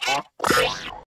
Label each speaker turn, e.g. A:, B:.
A: Thank you.